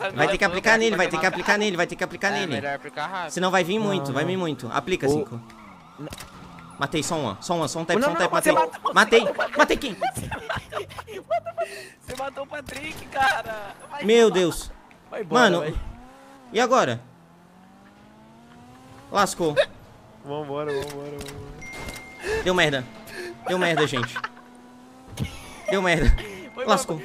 Nossa, Vai ter que é aplicar nele, vai ter que aplicar nele, vai ter que aplicar nele. melhor aplicar rápido. Senão vai vir muito, vai vir muito. Aplica, cinco. Matei, só uma, só uma, só um tap, só um tap, matei. Matei, matei. quem? Você matou o Patrick, cara. Meu Deus. Mano, e agora? Lascou. Vambora, vambora, vambora. Deu merda. Deu merda, gente. Deu merda. Lascou.